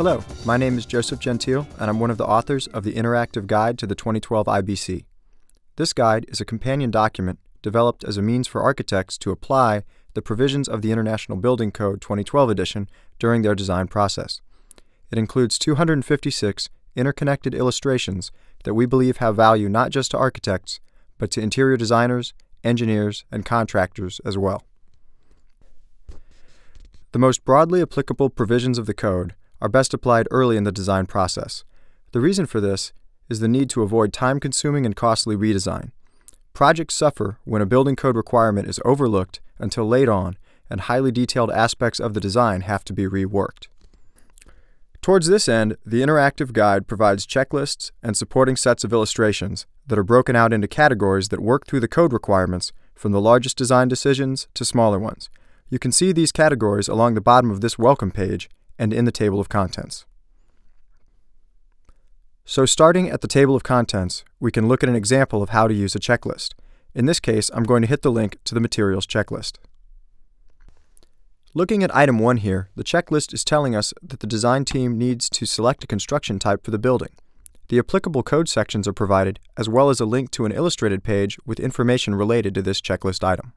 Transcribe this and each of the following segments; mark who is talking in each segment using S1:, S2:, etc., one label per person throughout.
S1: Hello, my name is Joseph Gentile, and I'm one of the authors of the Interactive Guide to the 2012 IBC. This guide is a companion document developed as a means for architects to apply the provisions of the International Building Code 2012 edition during their design process. It includes 256 interconnected illustrations that we believe have value not just to architects, but to interior designers, engineers, and contractors as well. The most broadly applicable provisions of the code are best applied early in the design process. The reason for this is the need to avoid time consuming and costly redesign. Projects suffer when a building code requirement is overlooked until late on and highly detailed aspects of the design have to be reworked. Towards this end, the interactive guide provides checklists and supporting sets of illustrations that are broken out into categories that work through the code requirements from the largest design decisions to smaller ones. You can see these categories along the bottom of this welcome page and in the table of contents. So starting at the table of contents, we can look at an example of how to use a checklist. In this case, I'm going to hit the link to the materials checklist. Looking at item 1 here, the checklist is telling us that the design team needs to select a construction type for the building. The applicable code sections are provided, as well as a link to an illustrated page with information related to this checklist item.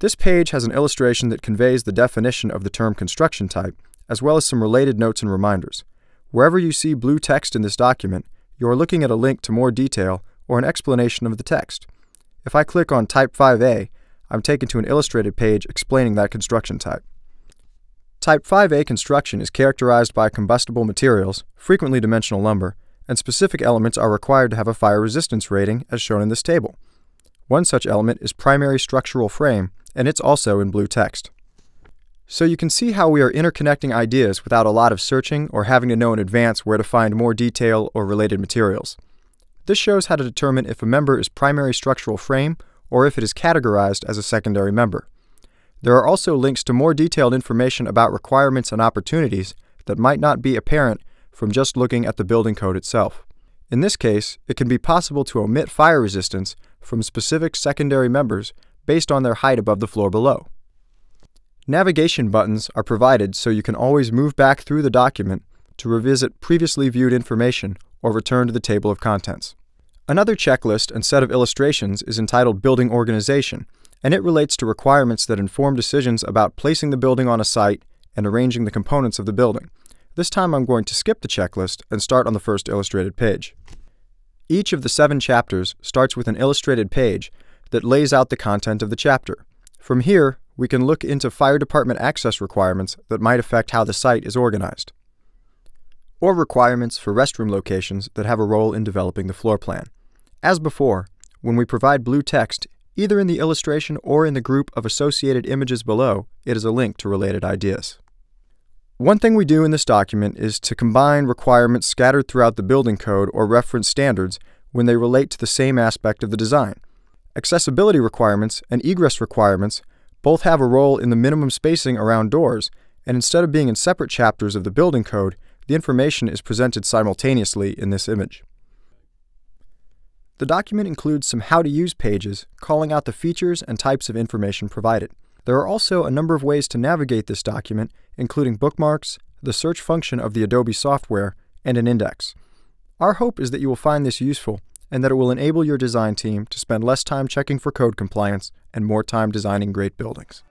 S1: This page has an illustration that conveys the definition of the term construction type, as well as some related notes and reminders. Wherever you see blue text in this document, you are looking at a link to more detail or an explanation of the text. If I click on Type 5A, I'm taken to an illustrated page explaining that construction type. Type 5A construction is characterized by combustible materials, frequently dimensional lumber, and specific elements are required to have a fire resistance rating as shown in this table. One such element is primary structural frame, and it's also in blue text. So you can see how we are interconnecting ideas without a lot of searching or having to know in advance where to find more detail or related materials. This shows how to determine if a member is primary structural frame or if it is categorized as a secondary member. There are also links to more detailed information about requirements and opportunities that might not be apparent from just looking at the building code itself. In this case, it can be possible to omit fire resistance from specific secondary members based on their height above the floor below. Navigation buttons are provided so you can always move back through the document to revisit previously viewed information or return to the table of contents. Another checklist and set of illustrations is entitled Building Organization, and it relates to requirements that inform decisions about placing the building on a site and arranging the components of the building. This time I'm going to skip the checklist and start on the first illustrated page. Each of the seven chapters starts with an illustrated page that lays out the content of the chapter. From here, we can look into fire department access requirements that might affect how the site is organized or requirements for restroom locations that have a role in developing the floor plan. As before, when we provide blue text, either in the illustration or in the group of associated images below, it is a link to related ideas. One thing we do in this document is to combine requirements scattered throughout the building code or reference standards when they relate to the same aspect of the design. Accessibility requirements and egress requirements both have a role in the minimum spacing around doors, and instead of being in separate chapters of the building code, the information is presented simultaneously in this image. The document includes some how to use pages, calling out the features and types of information provided. There are also a number of ways to navigate this document, including bookmarks, the search function of the Adobe software, and an index. Our hope is that you will find this useful and that it will enable your design team to spend less time checking for code compliance and more time designing great buildings.